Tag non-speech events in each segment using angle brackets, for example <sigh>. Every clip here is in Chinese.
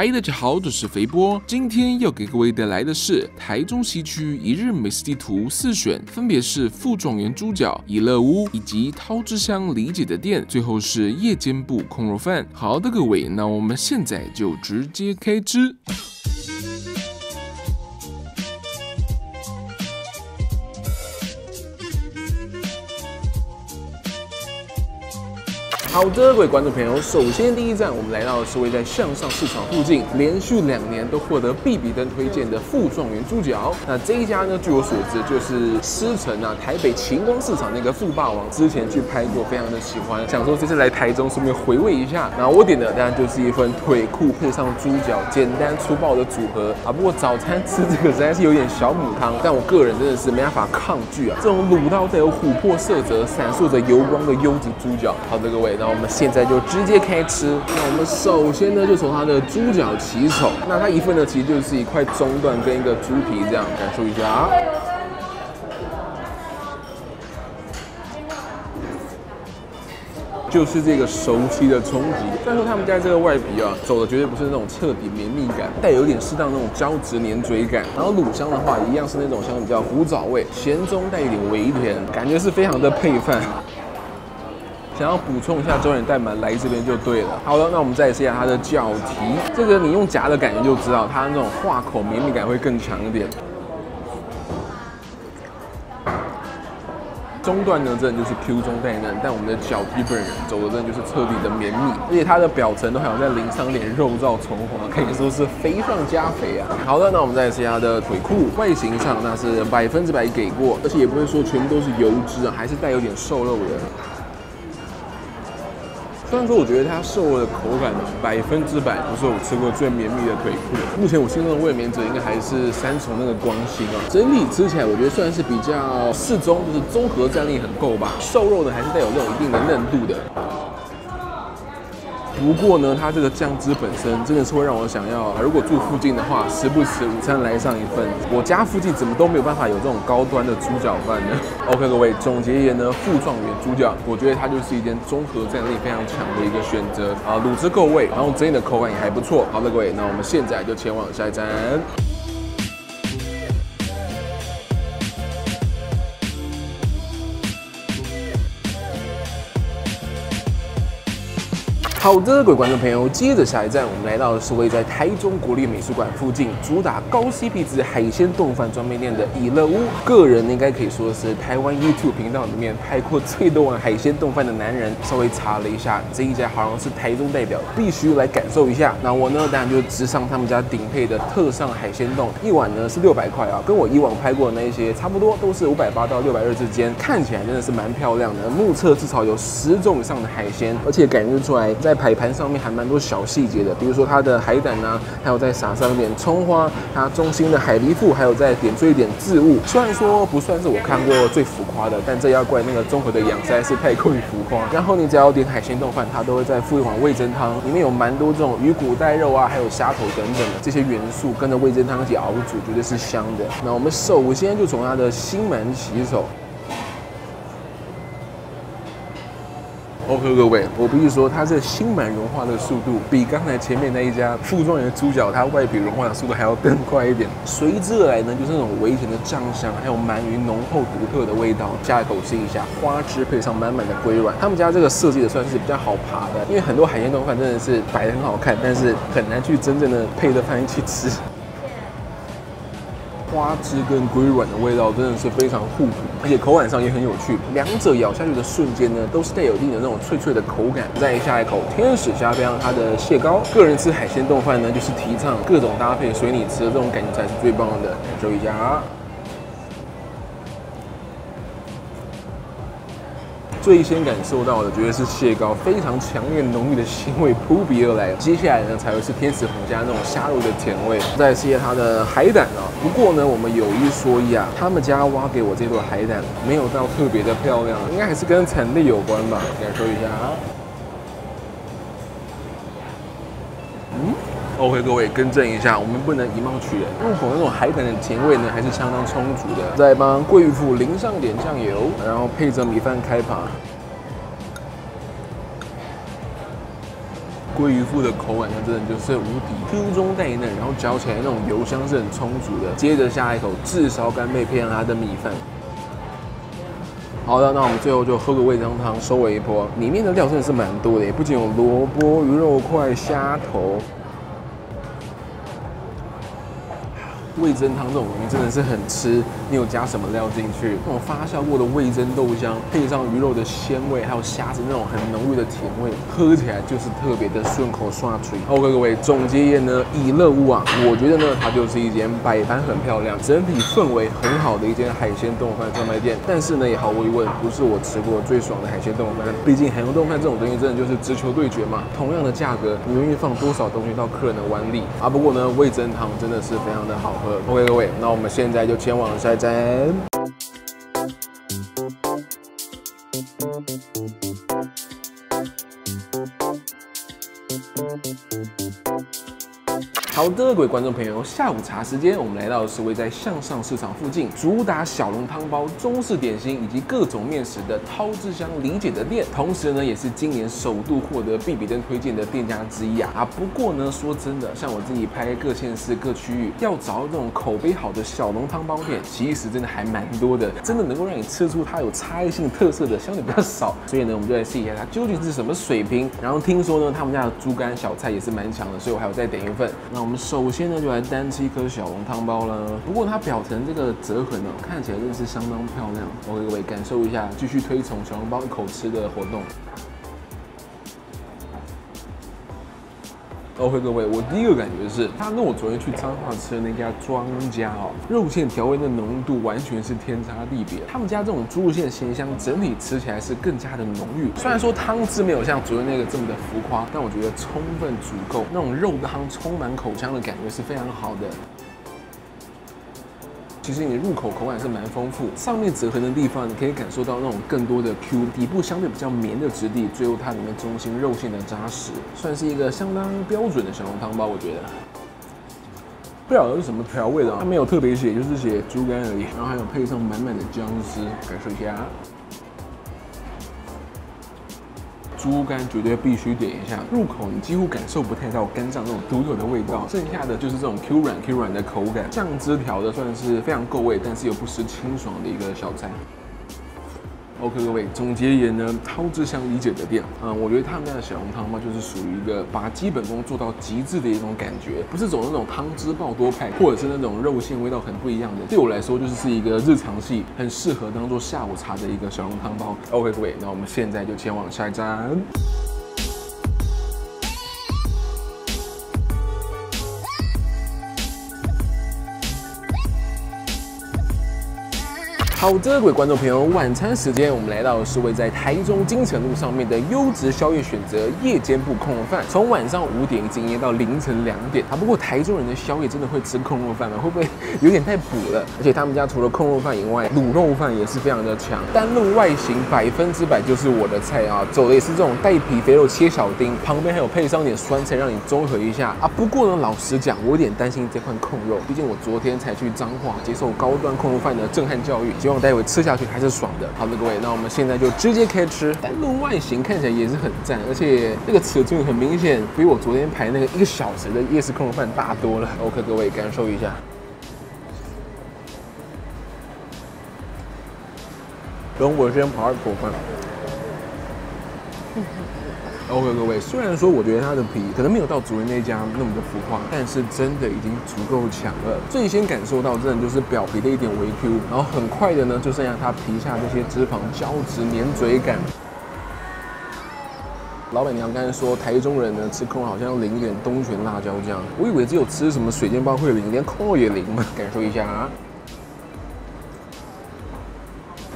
嗨，大家好，我是肥波。今天要给各位带来的是台中西区一日美食地图四选，分别是副状元猪脚、怡乐屋以及涛之乡李姐的店，最后是夜间部空肉饭。好的，各位，那我们现在就直接开吃。好的，各位观众朋友，首先第一站我们来到的是位在向上市场附近，连续两年都获得必比登推荐的副状元猪脚。那这一家呢，据我所知就是狮城啊，台北晴光市场那个富霸王，之前去拍过，非常的喜欢，想说这次来台中顺便回味一下。然后我点的当然就是一份腿裤配上猪脚，简单粗暴的组合啊。不过早餐吃这个实在是有点小母汤，但我个人真的是没办法抗拒啊，这种卤到带有琥珀色泽、闪烁着油光的优质猪脚。好的，各位。那我们现在就直接开吃。那我们首先呢，就从它的猪脚起手。那它一份呢，其实就是一块中段跟一个猪皮这样，感受一下啊。就是这个熟悉的冲击。虽然说他们家这个外皮啊，走的绝对不是那种彻底绵密感，带有点适当那种胶质粘嘴感。然后卤香的话，一样是那种香比较古早味，咸中带一点微甜，感觉是非常的配饭。想要补充一下胶原蛋白，来这边就对了。好了，那我们再试一下它的脚蹄，这个你用夹的感觉就知道，它那种化口绵密感会更强一点。中段呢，真的就是 Q 中带嫩，但我们的脚蹄本人走的真的就是彻底的绵密，而且它的表层都还有在淋上点肉燥葱花，可以说是肥上加肥啊。好的，那我们再试一下它的腿裤，外形上那是百分之百给过，而且也不会说全部都是油脂啊，还是带有点瘦肉的。虽然说我觉得它瘦肉的口感百分之百不是我吃过最绵密的腿裤，目前我心中的卫冕者应该还是三重那个光心啊。整体吃起来我觉得算是比较适中，就是综合战力很够吧。瘦肉呢还是带有那种一定的嫩度的。不过呢，它这个酱汁本身真的是会让我想要，如果住附近的话，时不时午餐来上一份。我家附近怎么都没有办法有这种高端的猪脚饭呢？<laughs> OK，各位，总结一言呢，副状元猪脚，我觉得它就是一间综合战力非常强的一个选择啊，卤汁够味，然后整体的口感也还不错。好的，各位，那我们现在就前往下一站。好的，各位观众朋友，接着下一站，我们来到的是位在台中国立美术馆附近，主打高 CP 值海鲜冻饭专卖店的以乐屋。个人应该可以说是台湾 YouTube 频道里面拍过最多碗海鲜冻饭的男人。稍微查了一下，这一家好像是台中代表，必须来感受一下。那我呢，当然就直上他们家顶配的特上海鲜冻，一碗呢是六百块啊，跟我以往拍过的那一些差不多，都是五百八到六百二之间，看起来真的是蛮漂亮的。目测至少有十种以上的海鲜，而且感觉出来。在排盘上面还蛮多小细节的，比如说它的海胆啊，还有再撒上点葱花，它中心的海蛎腹，还有再点缀一点渍物。虽然说不算是我看过最浮夸的，但这要怪那个综合的养实在是太过于浮夸。然后你只要点海鲜冻饭，它都会再附一碗味噌汤，里面有蛮多这种鱼骨带肉啊，还有虾头等等的这些元素，跟着味噌汤一起熬煮，绝对是香的。那我们首先就从它的心门起手。OK，各位，我必须说，它这心满融化的速度，比刚才前面那一家副状元猪脚，它外皮融化的速度还要更快一点。随之而来呢，就是那种微甜的酱香，还有鳗鱼浓厚独特的味道。下一口试一下，花枝配上满满的龟卵，他们家这个设计的算是比较好爬的，因为很多海鲜冻饭真的是摆的很好看，但是很难去真正的配着饭一起吃。花枝跟龟卵的味道真的是非常互补，而且口感上也很有趣。两者咬下去的瞬间呢，都是带有一定的那种脆脆的口感。再下一口天使虾边它的蟹膏，个人吃海鲜冻饭呢，就是提倡各种搭配随你吃，这种感觉才是最棒的。感受一最先感受到的绝对是蟹膏，非常强烈浓郁的腥味扑鼻而来。接下来呢，才会是天使红家那种虾肉的甜味。再试一下它的海胆啊，不过呢，我们有一说一啊，他们家挖给我这朵海胆没有到特别的漂亮，应该还是跟产地有关吧。感受一下啊。，OK，各位更正一下，我们不能以貌取人。入口那种海胆的甜味呢，还是相当充足的。再帮贵妇淋上点酱油，然后配着米饭开扒。鲑鱼腹的口感，它真的就是无敌 Q 中带嫩，然后嚼起来那种油香是很充足的。接着下一口炙烧干贝配上它的米饭。好的，那我们最后就喝个味噌汤收尾一波。里面的料真的是蛮多的，不仅有萝卜、鱼肉块、虾头。味噌汤这种东西真的是很吃，你有加什么料进去？那种发酵过的味增豆浆，配上鱼肉的鲜味，还有虾子那种很浓郁的甜味，喝起来就是特别的顺口刷嘴。OK，各位，总结一下呢，以乐屋啊，我觉得呢，它就是一间摆盘很漂亮，整体氛围很好的一间海鲜冻饭专卖店。但是呢，也毫无疑问，不是我吃过最爽的海鲜冻饭。毕竟海鲜冻饭这种东西，真的就是直球对决嘛。同样的价格，你愿意放多少东西到客人的碗里啊？不过呢，味增汤真的是非常的好喝。OK，各位，那我们现在就前往下 <laughs> 一站。各位观众朋友，下午茶时间，我们来到的是位在向上市场附近，主打小笼汤包、中式点心以及各种面食的涛之香理解的店，同时呢，也是今年首度获得必比登推荐的店家之一啊。啊，不过呢，说真的，像我自己拍各县市各区域，要找到这种口碑好的小笼汤包店，其实真的还蛮多的，真的能够让你吃出它有差异性特色的，相对比较少。所以呢，我们就来试一下它究竟是什么水平。然后听说呢，他们家的猪肝小菜也是蛮强的，所以我还有再点一份。那我们首先呢，就来单吃一颗小笼汤包了。不过它表层这个折痕呢，看起来真的是相当漂亮。我给各位感受一下，继续推崇小笼包一口吃的活动。OK，各位，我第一个感觉是，它跟我昨天去彰化吃的那家庄家哦，肉馅调味的浓度完全是天差地别。他们家这种猪肉馅咸香，整体吃起来是更加的浓郁。虽然说汤汁没有像昨天那个这么的浮夸，但我觉得充分足够，那种肉汤充满口腔的感觉是非常好的。其实你入口口感是蛮丰富，上面折痕的地方你可以感受到那种更多的 Q，底部相对比较绵的质地，最后它里面中心肉馅的扎实，算是一个相当标准的小笼汤包，我觉得。不晓得是什么调味的，它没有特别写，就是写猪肝而已，然后还有配上满满的姜丝，感受一下。猪肝绝对必须点一下，入口你几乎感受不太到肝脏那种独有的味道，剩下的就是这种 Q 软 Q 软的口感，酱汁调的算是非常够味，但是又不失清爽的一个小菜。OK，各位，总结言呢，汤汁香理解的店，嗯，我觉得他们家的小笼汤包就是属于一个把基本功做到极致的一种感觉，不是走那种汤汁爆多派，或者是那种肉馅味道很不一样的。对我来说，就是是一个日常系，很适合当做下午茶的一个小笼汤包。OK，各位，那我们现在就前往下一站。好的，各位观众朋友，晚餐时间，我们来到的是位在台中金城路上面的优质宵夜选择夜间部空肉饭，从晚上五点营业到凌晨两点啊。不过台中人的宵夜真的会吃空肉饭吗？会不会有点太补了？而且他们家除了空肉饭以外，卤肉饭也是非常的强。单论外形，百分之百就是我的菜啊，走的也是这种带皮肥肉切小丁，旁边还有配上点酸菜，让你综合一下啊。不过呢，老实讲，我有点担心这块空肉，毕竟我昨天才去彰化接受高端空肉饭的震撼教育。希望待会吃下去还是爽的。好的，各位，那我们现在就直接开吃。单论外形看起来也是很赞，而且这个尺寸很明显比我昨天排那个一个小时的夜市空肉饭大多了。OK，各位感受一下。等我先扒一口饭。OK，各位，虽然说我觉得它的皮可能没有到主人那家那么的浮夸，但是真的已经足够强了。最先感受到真的就是表皮的一点微 Q，然后很快的呢就剩下它皮下这些脂肪胶质粘嘴感。老板娘刚才说台中人呢吃空好像要淋一点东泉辣椒酱，我以为只有吃什么水煎包会淋，连空肉也淋嘛，<laughs> 感受一下啊。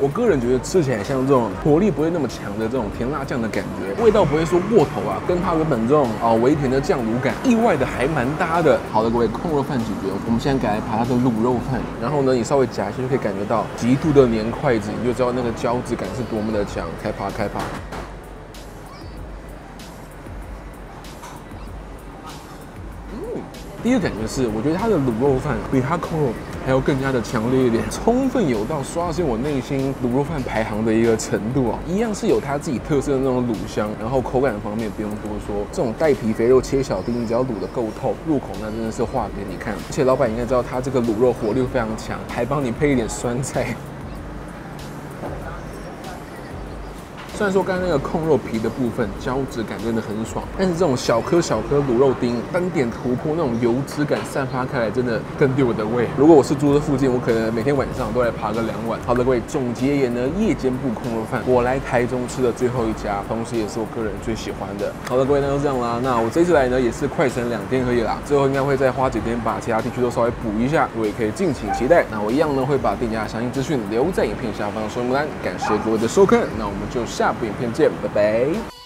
我个人觉得吃起来像这种火力不会那么强的这种甜辣酱的感觉，味道不会说过头啊，跟它原本这种啊微甜的酱卤感意外的还蛮搭的。好的，各位，控肉饭解决，我们现在改来扒它的卤肉饭，然后呢，你稍微夹一下就可以感觉到极度的粘筷子，你就知道那个胶质感是多么的强。开扒，开扒。第一个感觉是，我觉得它的卤肉饭比它空肉还要更加的强烈一点，充分有到刷新我内心卤肉饭排行的一个程度啊！一样是有它自己特色的那种卤香，然后口感方面不用多说，这种带皮肥肉切小丁，只要卤的够透，入口那真的是化给你看。而且老板应该知道，他这个卤肉火力非常强，还帮你配一点酸菜。虽然说刚才那个控肉皮的部分胶质感真的很爽，但是这种小颗小颗卤肉丁单点突破那种油脂感散发开来，真的更对我的胃。如果我是住这附近，我可能每天晚上都来爬个两碗。好的，各位，总结言呢，夜间部控肉饭，我来台中吃的最后一家，同时也是我个人最喜欢的。好的，各位，那就这样啦。那我这次来呢，也是快省两天可以啦，最后应该会再花几天把其他地区都稍微补一下，各位可以敬请期待。那我一样呢，会把店家详细资讯留在影片下方的说明栏。感谢各位的收看，那我们就下下。部影片见，拜拜。